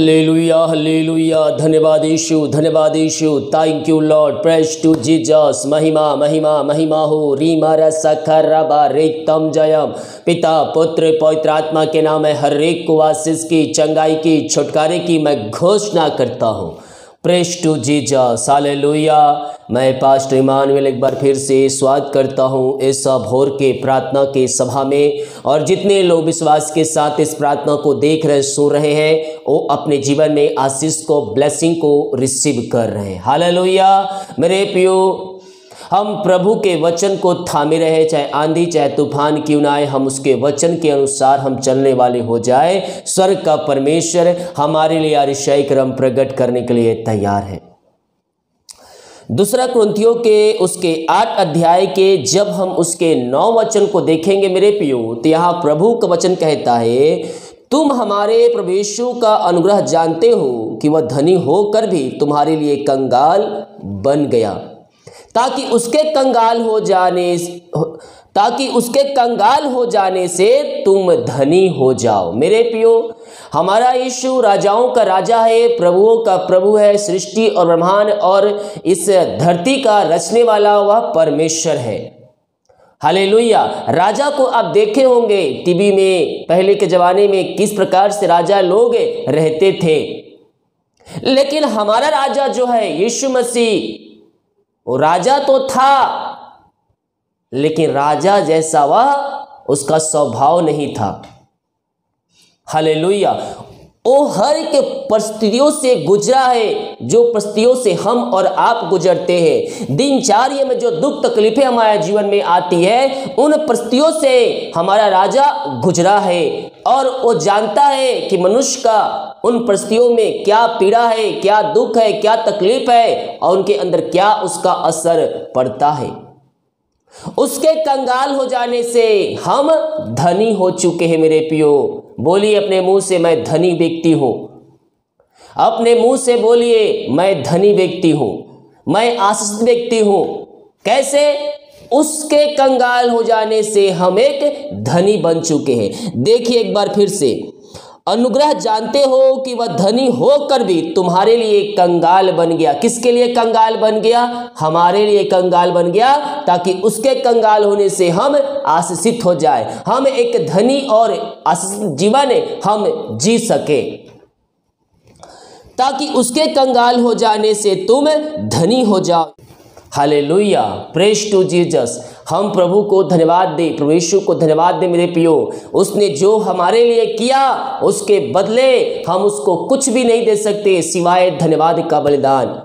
Hallelujah, hallelujah. धन्यवाद यीशु धन्यवाद Yeshu. Thank you Lord praise to Jesus महिमा महिमा महिमा हो. रीमा रखा रेतम जयम. पिता पुत्र पवित्र आत्मा के नाम है हर एक को आशीष की चंगाई की छुटकारे की मैं घोषणा करता हूँ। प्रेस टू जीसस हालेलुया मैं पास्ट इमानुअल एक बार फिर से स्वागत करता हूँ इस भोर के प्रार्थना के सभा में। और जितने लोग विश्वास के साथ इस प्रार्थना को देख रहे, सुन रहे हैं, वो अपने जीवन में आशीष को ब्लेसिंग को रिसीव कर रहे हैं। हालेलुया मेरे प्रियो हम प्रभु के वचन को थामे रहे, चाहे आंधी, चाहे तूफ़ान, क्यों ना आए, हम उसके वचन के अनुसार हम चलने वाले हो जाए। स्वर्ग का परमेश्वर हमारे लिए अरिशय क्रम प्रकट करने के लिए तैयार है। दूसरा क्रंथियों के, उसके आठ अध्याय के, जब हम उसके नौ वचन को देखेंगे, मेरे पियो तो यहाँ प्रभु का वचन कहता है, तुम हमारे प्रवेशों का अनुग्रह जानते हो कि वह धनी होकर भी तुम्हारे लिए कंगाल बन गया। ताकि उसके कंगाल हो जाने ताकि उसके कंगाल हो जाने से तुम धनी हो जाओ। मेरे पियो हमारा यीशु राजाओं का राजा है, प्रभुओं का प्रभु है, सृष्टि और ब्रह्मांड और इस धरती का रचने वाला वह परमेश्वर है। हालेलुया। राजा को आप देखे होंगे, टीवी में, पहले के ज़माने में किस प्रकार से राजा लोग रहते थे। लेकिन हमारा राजा जो है, यीशु मसीह वो राजा तो था लेकिन राजा जैसा वह उसका स्वभाव नहीं था। हालेलुया। वो हर एक परिस्थितियों से गुजरा है, जो परिस्थितियों से हम और आप गुजरते हैं। दिनचार्य में जो दुख तकलीफें हमारे जीवन में आती है, उन परिस्थितियों से हमारा राजा गुजरा है। और वो जानता है कि मनुष्य का उन परिस्थितियों में क्या पीड़ा है, क्या दुख है, क्या तकलीफ़ है, और उनके अंदर क्या उसका असर पड़ता है। उसके कंगाल हो जाने से हम धनी हो चुके हैं मेरे पियो बोलिए अपने मुँह से, मैं धनी व्यक्ति हूँ। अपने मुँह से बोलिए, मैं धनी व्यक्ति हूँ। मैं आशीषित व्यक्ति हूँ। कैसे? उसके कंगाल हो जाने से हम एक धनी बन चुके हैं। देखिए एक बार फिर से। अनुग्रह जानते हो कि वह धनी होकर भी तुम्हारे लिए कंगाल बन गया। किसके लिए कंगाल बन गया? हमारे लिए कंगाल बन गया, ताकि उसके कंगाल होने से हम आशीषित हो जाए। हम एक धनी और जीवन हम जी सके। ताकि उसके कंगाल हो जाने से तुम धनी हो जाओ। हालेलुया। प्रेस टू जीसस हम प्रभु को धन्यवाद दें, प्रभु यीशु को धन्यवाद दें मेरे पियो उसने जो हमारे लिए किया, उसके बदले हम उसको कुछ भी नहीं दे सकते, सिवाय धन्यवाद का बलिदान।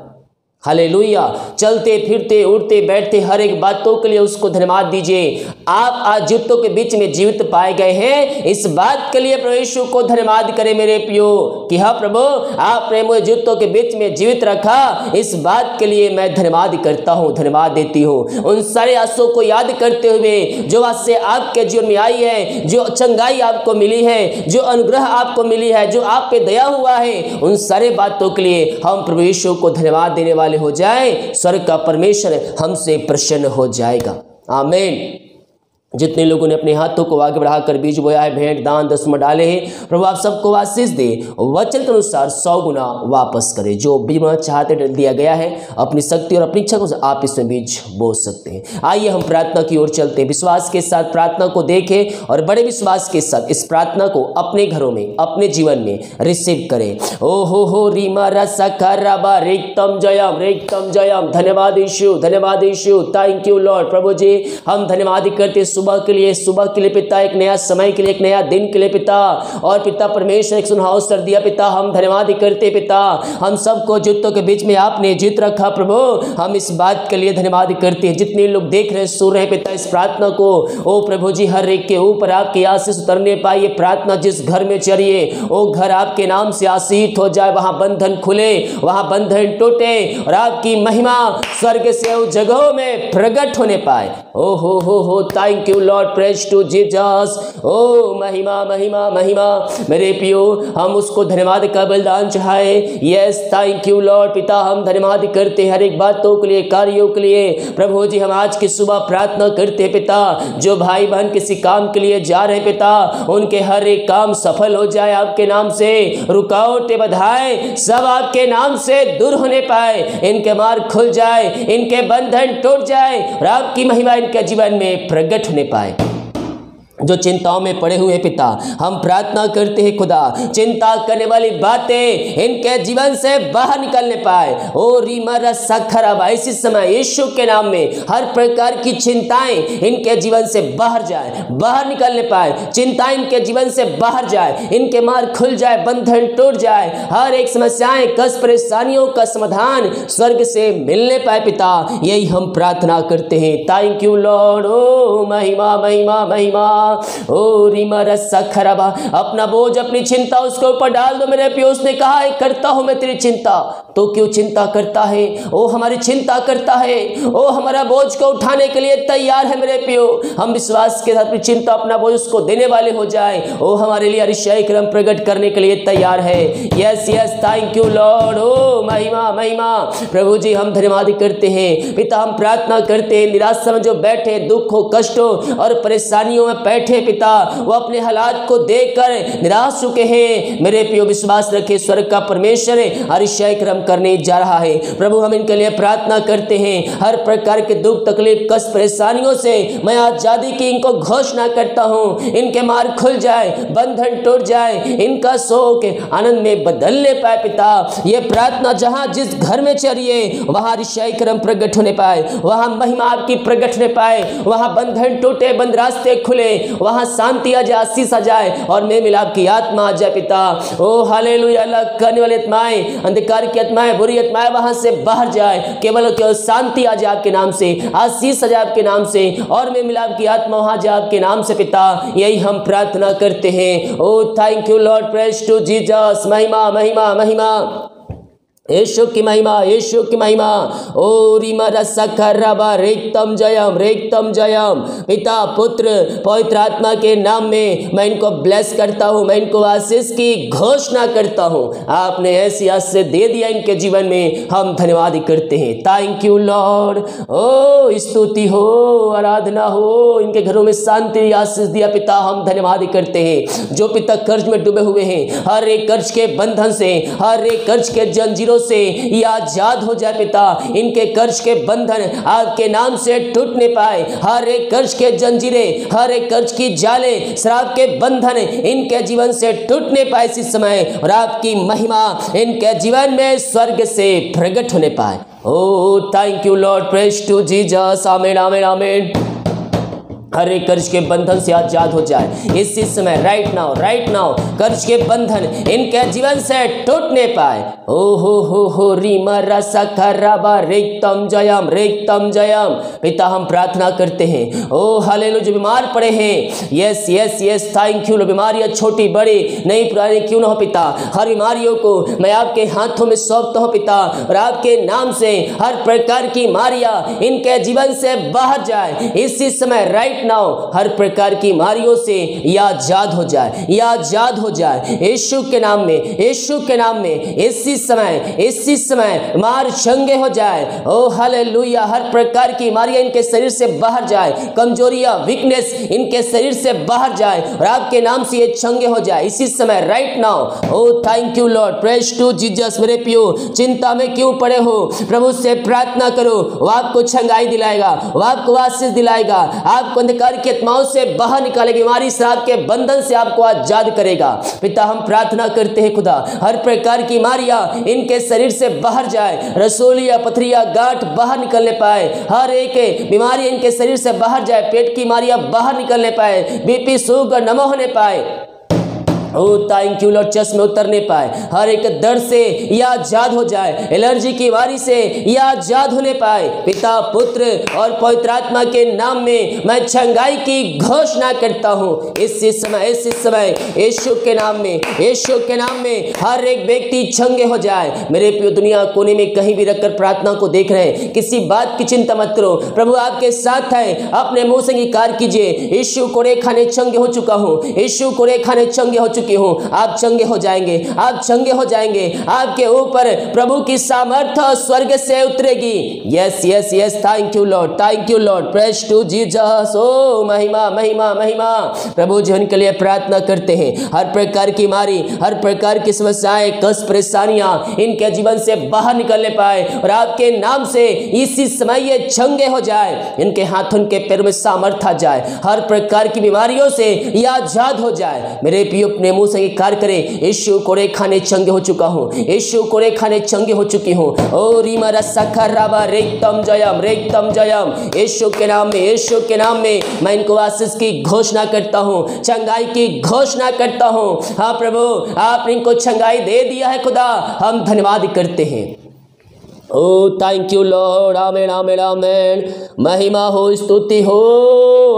हालेलुया। चलते, फिरते उठते बैठते हर एक बातों के लिए उसको धन्यवाद दीजिए। आप आज जीवितों के बीच में जीवित पाए गए हैं। इस बात के लिए प्रभु को धन्यवाद करें मेरे पियो कि हाँ प्रभु, आपने मुझे जीवितों के बीच में जीवित रखा। इस बात के लिए मैं धन्यवाद करता हूँ, धन्यवाद देती हूँ। उन सारे आंसुओं को याद करते हुए जो से आपके जीवन में आई है, जो चंगाई आपको मिली है, जो अनुग्रह आपको मिली है, जो आप पे दया हुआ है, उन सारे बातों के लिए हम प्रभु यीशु को धन्यवाद देने वाले हो जाए स्वर्ग का परमेश्वर हमसे प्रसन्न हो जाएगा। आमीन। जितने लोगों ने अपने हाथों को आगे बढ़ाकर बीज बोया है, भेंट, दान दसम डाले हैं। प्रभु, आप सबको आशीष दे, वचन के अनुसार सौ गुना वापस करे। जो बीज बोना चाहते दिया गया है। अपनी शक्ति और अपनी इच्छा को आप इसमें बीज बो सकते हैं। आइए, हम प्रार्थना की ओर चलते हैं। विश्वास के साथ प्रार्थना को देखें और बड़े विश्वास के साथ इस प्रार्थना को अपने घरों में, अपने जीवन में रिसीव करें। ओ हो हो रीमा रसा कराबा रेतम जयम रेतम जयम। धन्यवाद यीशु धन्यवाद यीशु। थैंक यू लॉर्ड प्रभु जी। हम धन्यवाद करते सुबह के लिए, सुबह के लिए पिता एक नया समय के लिए, एक नया दिन के लिए पिता। और पिता परमेश्वर, एक सुनहाव सर दिया, पिता, हम धन्यवाद करते पिता। हम सबको जुत्तों के बीच में आपने जीत रखा, प्रभु। हम इस बात के लिए धन्यवाद करते हैं। जितने लोग देख रहे सुन रहे पिता, इस प्रार्थना को, ओ प्रभु जी, हर एक के ऊपर आपकी आशीष उतरने पाए। ये प्रार्थना जिस घर में चलिए वो घर आपके नाम से आशीष हो जाए। वहाँ बंधन खुले, वहाँ बंधन टूटे और आपकी महिमा स्वर्ग से उस जगहों में प्रकट होने पाए। ओ हो हो हो thank thank you Lord, praise to Jesus ओ, महिमा महिमा महिमा। मेरे पियो हम उसको धन्यवाद का बलिदान चढ़ाए यस थैंक यू लॉर्ड पिता, हम धन्यवाद करते हर एक बातों के लिए, कार्यों के लिए। प्रभु जी, हम आज की सुबह प्रार्थना करते पिता, जो भाई बहन किसी काम के लिए जा रहे पिता, उनके हर एक काम सफल हो जाए आपके नाम से। रुकावटें बधाए, सब आपके नाम से दूर होने पाए। इनके मार्ग खुल जाए, इनके बंधन टूट जाए। और आपकी महिमा इनके जीवन में प्रकट होने पाए। जो चिंताओं में पड़े हुए पिता, हम प्रार्थना करते हैं खुदा, चिंता करने वाली बातें इनके जीवन से बाहर निकलने पाए। ओ रीमर सखरब इसी समय यीशु के नाम में हर प्रकार की चिंताएँ इनके जीवन से बाहर जाए, बाहर निकलने पाए। चिंता इनके जीवन से बाहर जाए, इनके मार खुल जाए, बंधन टूट जाए, हर एक समस्याएँ कस परेशानियों का समाधान स्वर्ग से मिलने पाए पिता। यही हम प्रार्थना करते हैं। थैंक यू लॉर्ड ओ महिमा महिमा महिमा। ओ रीमा रस्सा खराबा अपना बोझ, अपनी चिंता उसके ऊपर डाल दो। मेरे पियो, उसने कहा है करता हूँ मैं तेरी चिंता। तो क्यों चिंता करता है? ओ हमारी चिंता करता है। ओ हमारा बोझ को उठाने के लिए तैयार है मेरे पियो। हम विश्वास के साथ चिंता, अपना बोझ उसको देने वाले हो जाए। ओ हमारे लिए अरिशय क्रम प्रकट करने के लिए तैयार है। Yes yes thank you Lord ओ महिमा महिमा। प्रभु जी, हम धन्यवाद करते हैं। पिता, हम प्रार्थना करते हैं। निराशा में जो बैठे दुख कष्ट और परेशानियों में बैठे पिता, वो अपने हालात को देख कर निराश चुके हैं। मेरे पियो विश्वास रखे स्वर्ग का परमेश्वर अरिशय क्रम करने जा रहा है। प्रभु, हम इनके लिए प्रार्थना करते हैं, हर प्रकार के दुख, तकलीफ़, कष्ट, परेशानियों से मैं आज़ादी की इनको घोषणा करता हूँ। इनके मार खुल जाए, बंधन टूट जाए, इनका शोक, आनंद में बदलने पाए पिता। ये प्रार्थना जहाँ जिस घर में चलिए वहाँ ऋषय क्रम प्रकट होने पाए, वहाँ महिमा आपकी प्रकट होने पाए, वहाँ बंधन टूटे, बंद रास्ते खुले वहाँ शांति आ जाए आशीष आ जाए और मैं मिलाप की आत्मा आ जाए पिता। ओ हाले अलग करने वाली आत्माएँ, अंधकार की आत्माएँ, बुरी आत्माएँ वहाँ से बाहर जाए। केवल केवल शांति आ जाए आपके नाम से, आशीष आ जाए आपके नाम से, और मैं मिलाप की आत्मा वहाँ जाए आपके नाम से, पिता। यही हम प्रार्थना करते हैं। ओ thank you Lord praise to Jesus महिमा महिमा महिमा। यीशु की महिमा यीशु की महिमा ओ रिमा रसखरबा रेक्तम जयम रेक्तम जयम पिता, पुत्र, पवित्र आत्मा के नाम में मैं इनको ब्लेस करता हूँ, मैं इनको आशीष की घोषणा करता हूँ। आपने ऐसी आशीष दे दिया इनके जीवन में, हम धन्यवाद करते हैं। थैंक यू लॉर्ड ओ, स्तुति हो, आराधना हो, इनके घरों में शांति, आशीष दिया पिता, हम धन्यवाद करते हैं। जो पिता कर्ज में डूबे हुए हैं, हर एक कर्ज के बंधन से, हर एक कर्ज के जंजीरों कर्जों से ये आज़ाद हो जाए पिता। इनके कर्ज के बंधन आपके नाम से टूटने पाए। हर एक कर्ज के जंजीरे, हर एक कर्ज की जाले शराब के बंधन इनके जीवन से टूटने पाए इस समय। और आपकी महिमा इनके जीवन में स्वर्ग से प्रकट होने पाए। ओ thank you Lord praise to Jesus amen amen amen हर एक कर्ज के बंधन से आज़ाद हो जाए। इसी समय राइट नाउ राइट नाउ कर्ज के बंधन इनके जीवन से टूटने पाए। ओ हो हो हो रीमा रसा खराबा रेतम जयम रेतम जयम। पिता, हम प्रार्थना करते हैं। ओ हाले जो बीमार पड़े हैं। Yes yes yes thank you बीमारियाँ छोटी बड़ी नई पुरानी क्यों ना हो पिता? हर बीमारियों को मैं आपके हाथों में सौंपता हूँ पिता, और आपके नाम से हर प्रकार की मारिया इनके जीवन से बाहर जाए। इसी समय राइट नाउ हर प्रकार की मारियों से या आज़ाद हो जाए या आज़ाद हो जाए। यीशु के नाम में, यीशु के नाम में, इसी समय इसी समय मार चंगे हो जाए। ओ, हालेलुया, हर प्रकार की मारिया इनके शरीर से बाहर जाए। कमजोरियाँ वीकनेस इनके शरीर से बाहर जाए और आपके नाम से ये चंगे हो जाए। इसी समय right now oh thank you Lord praise to Jesus मेरे पियो, चिंता में क्यों पड़े हो? प्रभु से प्रार्थना करो, वो आपको छंगाई दिलाएगा, वो आपको आशीष दिलाएगा, आपको अंधकार की आत्माओं से बाहर निकालेगा बीमारी श्राप के बंधन से आपको आज़ाद करेगा। पिता, हम प्रार्थना करते हैं खुदा, हर प्रकार की मारिया इनके शरीर से बाहर जाए रसोलिया पथरिया, गांठ बाहर निकलने पाए, हर एक बीमारी इनके शरीर से बाहर जाए, पेट की मारिया बाहर निकलने पाए, बीपी सुगर नमो होने पाए। ओ थैंक यू लॉर्ड चश्मे उतरने पाए। हर एक दर्द से यह आज़ाद हो जाए। एलर्जी की बीमारी से यह आज़ाद होने पाए। पिता, पुत्र और पवित्र आत्मा के नाम में मैं चंगाई की घोषणा करता हूँ। इस समय इस समय, यीशु के नाम में, यीशु के नाम में हर एक व्यक्ति चंगे हो जाए। मेरे प्रिय दुनिया, कोने में कहीं भी रखकर प्रार्थना को देख रहे हैं। किसी बात की चिंता मत करो। प्रभु आपके साथ है। अपने मुँह से इंकार कीजिए। यीशु कोड़े खाने चंगे हो चुका हूँ। यीशु कोड़े खाने चंगे हो चुकी हूँ। आप चंगे हो जाएँगे, आप चंगे हो जाएँगे। आपके ऊपर प्रभु की सामर्थ्य स्वर्ग से उतरेगी। Yes yes yes thank you Lord thank you Lord praise to Jesus ओ महिमा महिमा महिमा। प्रभु जी, उनके लिए प्रार्थना करते हैं। हर प्रकार की मारी, हर प्रकार की समस्याएँ, कष्ट, परेशानियाँ इनके जीवन से बाहर निकलने पाए और आपके नाम से इसी समय ये चंगे हो जाए। इनके हाथ, उनके पैर में सामर्थ आ जाए। हर प्रकार की बीमारियों से ये आज़ाद हो जाए। मेरे पियो अपने मुँह से कार्य करे, यीशु कोड़े खाने चंगे हो चुका हूँ, यीशु कोड़े खाने चंगे हो चुकी हूँ। ओ रीमा रसा राबा रेतम जयम रेतम जयम। यीशु के नाम में, यीशु के नाम में मैं इनको आशीष की घोषणा करता हूँ, चंगाई की घोषणा करता हूँ। हाँ प्रभु, आपने इनको चंगाई दे दिया है खुदा, हम धन्यवाद करते हैं। ओ thank you Lord amen amen amen. महिमा हो, स्तुति हो,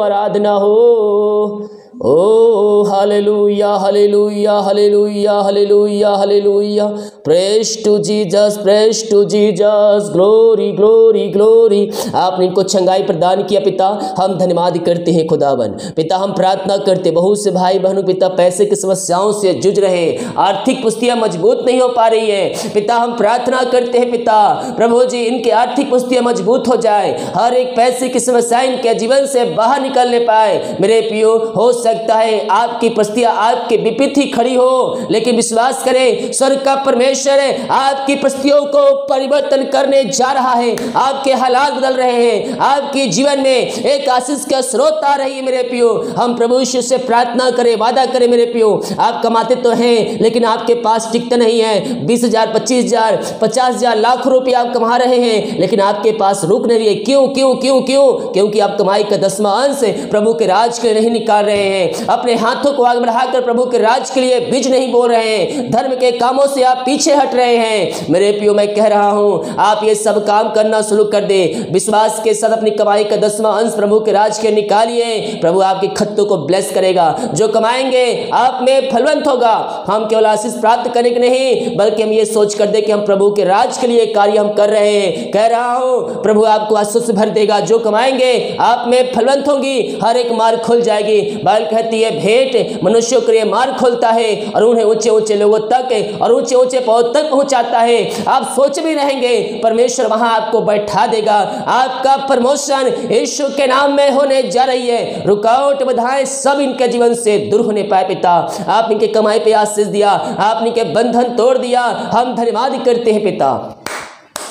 आराधना हो। Oh, hallelujah, hallelujah, hallelujah, hallelujah, hallelujah. Praise to Jesus, praise to Jesus. Glory, glory, glory. आपने इनको चंगाई प्रदान किया पिता। हम धन्यवाद करते हैं खुदावन। पिता हम प्रार्थना करते बहुत से भाई बहनों पिता पैसे की समस्याओं से जुझ रहे आर्थिक पुस्तियाँ मज़बूत नहीं हो पा रही है। पिता हम प्रार्थना करते हैं पिता। प्रभु जी इनकी आर्थिक पुस्तियाँ मज़बूत हो जाए। हर एक पैसे की समस्या इनके जीवन से बाहर निकलने पाए। मेरे पियो हो सकता है। आपकी परिस्थितियाँ आपके विपरीत ही खड़ी हो। लेकिन विश्वास करें, स्वर्ग का परमेश्वर आपकी परिस्थितियों को परिवर्तन करने जा रहा है। आपके हालात बदल रहे हैं। आपके जीवन में एक आशीष का स्रोत आ रही है मेरे पियो हम प्रभु से प्रार्थना करें, वादा करें मेरे पियो आप कमाते तो हैं, लेकिन आपके पास टिकते नहीं है। बीस हज़ार, पच्चीस हज़ार, पचास हज़ार, लाख रुपया आप कमा रहे हैं। लेकिन आपके पास रुक नहीं रही है। क्यों क्यों क्यों क्यों? क्योंकि आप कमाई का दसवा अंश प्रभु के राज के नहीं निकाल रहे हैं। अपने हाथों को आग बढ़ाकर प्रभु के राज के लिए बीज नहीं बोल रहे हैं। धर्म के कामों से आप पीछे हट रहे हैं। मेरे पियो मैं कह रहा हूँ, आप ये सब काम करना शुरू कर दे। विश्वास के साथ अपनी कमाई का दसवां अंश प्रभु के राज के निकालिए। प्रभु आपके खत्तों को ब्लेस करेगा। जो कमाएँगे, आप में फलवंत होगा। हम केवल आशीष प्राप्त करने के नहीं, बल्कि हम ये सोच कर दे कि हम प्रभु के राज के लिए कार्य हम कर रहे हैं। कह रहा हूँ, प्रभु आपको आशीष भर देगा। जो कमाएँगे, आप में फलवंत होंगी। हर एक मार्ग खुल जाएगी। बाइल कहती है, भेंट मनुष्यों के लिए मार्ग खोलता है और उन्हें ऊँचे ऊँचे लोगों तक और ऊँचे ऊँचे पौध तक पहुंचाता है। आप सोच भी रहेंगे, परमेश्वर वहाँ आपको बैठा देगा। आपका प्रमोशन यीशु के नाम में होने जा रही है। रुकावट बधाएँ सब इनके जीवन से दूर होने पाए पिता। आप इनके कमाई पे आशीष दिया आपने के बंधन तोड़ दिया। हम धन्यवाद करते हैं पिता।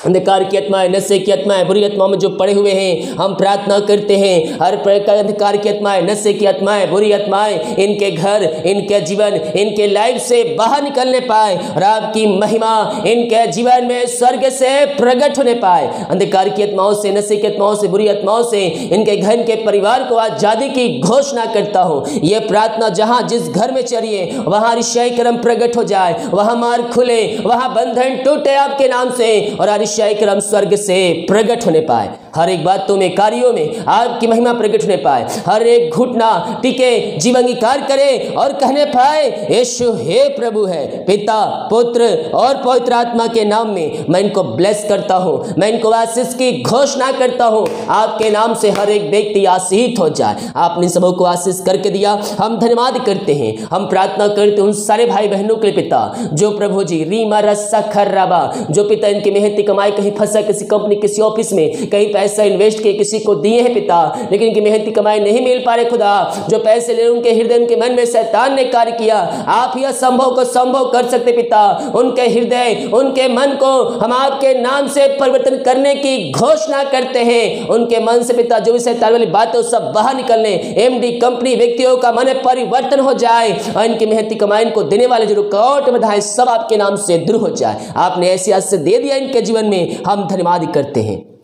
अंधकार की आत्माएँ, नशे की आत्माएँ, बुरी आत्माओं में जो पड़े हुए हैं, हम प्रार्थना करते हैं, हर प्रकार अंधकार की आत्माएँ, नशे की आत्माएँ, बुरी आत्माएँ, इनके घर, इनके जीवन, इनके लाइफ से बाहर निकलने पाए और आपकी महिमा इनके जीवन में स्वर्ग से प्रकट होने पाए। अंधकार की आत्माओं से, नशे की आत्माओं से, बुरी आत्माओं से, इनके घर के परिवार को आज़ादी की घोषणा करता हूँ। ये प्रार्थना जहाँ, जिस घर में चलिए, वहाँ ऋषय क्रम प्रकट हो जाए, वहाँ मार्ग खुले, वहाँ बंधन टूटे आपके नाम से, और क्रम स्वर्ग से प्रकट होने पाए। हर एक बातों में कार्यों में आपकी महिमा प्रकट होने पाए। हर एक घुटना टिके जीवन अंगीकार करे और कहने पाए, यीशु, हे प्रभु है, पिता, पुत्र और पवित्र आत्मा के नाम में मैं इनको ब्लेस करता हूँ, मैं इनको आशीष की घोषणा करता हूँ। आपके नाम से हर एक व्यक्ति आशीष हो जाए। आपने सबों को आशीष करके दिया। हम धन्यवाद करते हैं। हम प्रार्थना करते उन सारे भाई बहनों के पिता, जो प्रभु जी, रीमा रस्सा खर्राबा, जो पिता इनकी मेहनती कमाई कहीं फंसा किसी कंपनी किसी ऑफ़िस में, कहीं पैसा इन्वेस्ट किए किसी को दिए हैं पिता, लेकिन इनकी मेहनती कमाई नहीं मिल पा रहे खुदा। जो पैसे ले उनके हृदय, उनके मन में शैतान ने कार्य किया। आप ही असंभव को संभव कर सकते पिता। उनके हृदय, उनके मन को हम आपके नाम से परिवर्तन करने की घोषणा करते हैं। उनके मन से पिता, जो भी शैतान वाली बात है सब बाहर निकलने एमडी कंपनी व्यक्तियों का मन परिवर्तन हो जाए और इनकी मेहनती कमाई को देने वाले जो रुकावट बधाए सब आपके नाम से दूर हो जाए। आपने ऐसी आज से दे दिया इनके जीवन में। हम धन्यवाद करते हैं।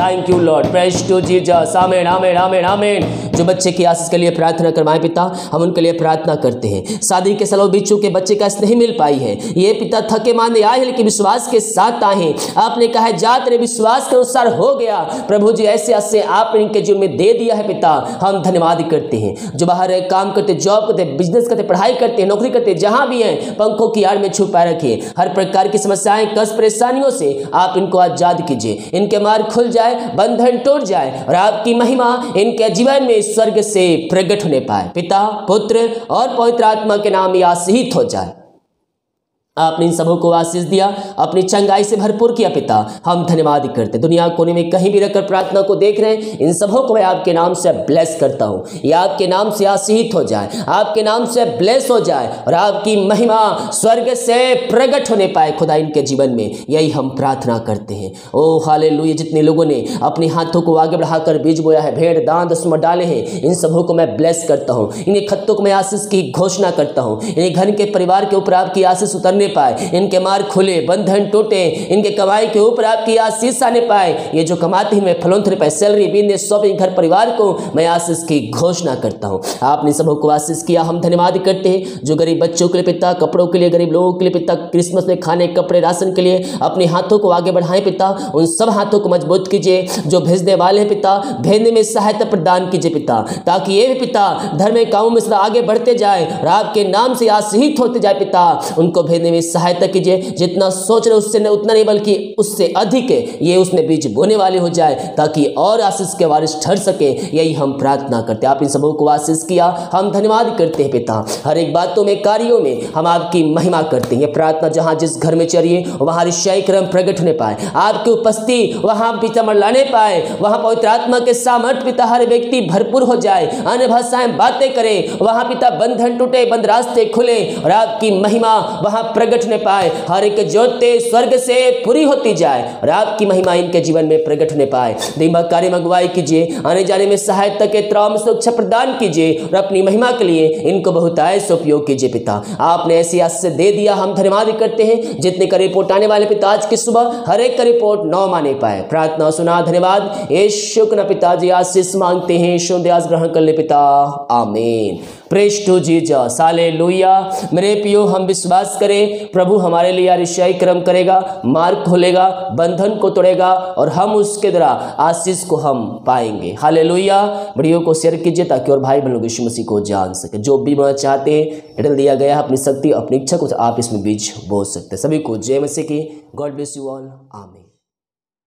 Thank you Lord praise to Jesus amen amen amen amen जो बच्चे की आशीष के लिए प्रार्थना करवाएँ पिता, हम उनके लिए प्रार्थना करते हैं। शादी के सलो बीत चुके बच्चे का नहीं मिल पाई है। ये पिता थके माने आए हैं, लेकिन विश्वास के साथ आए आपने कहा जा तेरे विश्वास के अनुसार हो गया। प्रभु जी, ऐसे ऐसे आपने इनके जीवन में दे दिया है पिता। हम धन्यवाद करते हैं। जो बाहर काम करते जॉब करते बिज़नेस करते, पढ़ाई करते, नौकरी करते, जहाँ भी हैं, पंखों की आड़ में छुपा रखिए हर प्रकार की समस्याएँ, कष्ट, परेशानियों से आप इनको आज़ाद कीजिए। इनके मार्ग खुल जाए बंधन टूट जाए और आपकी महिमा इनके जीवन में स्वर्ग से प्रकट होने पाए। पिता, पुत्र और पवित्र आत्मा के नाम या हो जाए। आपने इन सबों को आशीष दिया, अपनी चंगाई से भरपूर किया पिता। हम धन्यवाद करते दुनिया कोने में कहीं भी रखकर प्रार्थना को देख रहे हैं, इन सबों को मैं आपके नाम से ब्लेस करता हूँ। ये आपके नाम से आशीषित हो जाए, आपके नाम से ब्लेस हो जाए और आपकी महिमा स्वर्ग से प्रकट होने पाए खुदा इनके जीवन में। यही हम प्रार्थना करते हैं। ओ हाले जितने लोगों ने अपने हाथों को आगे बढ़ाकर बीज बोया है, भेड़ दान दसमत डाले हैं, इन सबों को मैं ब्लेस करता हूँ। इन्हें खत्तों को मैं आशीष की घोषणा करता हूँ। इन्हें घर के परिवार के ऊपर आपकी आशीष उतरने आने पाए। इनके मार खुले, बंधन टूटे, इनके कमाई के ऊपर आपकी आशीष आने पाए। ये जो कमाते हैं, मैं फलोंथर पाए सैलरी बिज़नेस शॉपिंग घर परिवार को मैं आशीष की घोषणा करता हूँ। आपने सबों को आशीष किया, हम धन्यवाद करते हैं। जो गरीब बच्चों के लिए पिता, कपड़ों के लिए, गरीब लोगों के लिए पिता क्रिसमस में खाने, कपड़े, राशन के लिए अपने हाथों को आगे बढ़ाएँ पिता। उन सब हाथों को मज़बूत कीजिए, जो भेजने वाले हैं पिता, भेजने में सहायता प्रदान कीजिए पिता, ताकि ये भी पिता धर्म कामों में आगे बढ़ते जाए और आपके नाम से आशीष होते जाए पिता। उनको भेजने सहायता कीजिए। जितना सोच रहे उससे उतना नहीं, बल्कि उससे अधिक ये उसमें बीज बोने वाले हो जाए, ताकि और आशीष के वारिश ठहर सके। यही हम प्रार्थना करते हैं। आप इन सबों को आशीष किया। हम धन्यवाद करते हैं पिता। हर एक बातों में, कार्यों में हम आपकी महिमा करते हैं। प्रार्थना जहाँ जिस घर में चलिए वहाँ ऋषय क्रम प्रकट होने पाए। आपकी उपस्थिति वहाँ पिता लाने पाए। वहाँ पवित्र आत्मा के सामर्थ पिता हर व्यक्ति भरपूर हो जाए। अन्य भाषाएँ बातें करे। वहाँ पिता बंधन टूटे, बंद रास्ते खुले। और आपकी महिमा वहाँ प्रकट होने पाए। हर एक ज्योति स्वर्ग से पूरी होती जाए। और आपकी महिमा इनके जीवन में प्रकट होने पाए। दिमाग कार्य मंगवाई कीजिए। आने जाने में सहायता के त्राम सुरक्षा प्रदान कीजिए। और अपनी महिमा के लिए इनको बहुत आयस उपयोग कीजिए पिता। आपने ऐसी से दे दिया। हम धन्यवाद करते हैं। जितने का रिपोर्ट आने वाले पिता आज की सुबह, हर एक का रिपोर्ट नौ माने पाए। प्रार्थना सुना धन्यवाद। ये शुक्र पिताजी आशीष मांगते हैं। शुद्ध ग्रहण कर ले पिता। आमीन। प्रेस टू जीजस साले लोहिया मेरे पियो हम विश्वास करें, प्रभु हमारे लिए अरिशाई क्रम करेगा, मार्ग खोलेगा, बंधन को तोड़ेगा और हम उसके द्वारा आशीष को हम पाएँगे। हाले लोहिया वीडियो को शेयर कीजिए ताकि और भाई बहन यीशु मसीह को जान सके। जो भी मैं चाहते हैं रिटर्न दिया गया अपनी शक्ति, अपनी इच्छा को आप इसमें बीज बोल सकते सभी को जय मसीह की। गॉड ब्लेस यू ऑल आमीन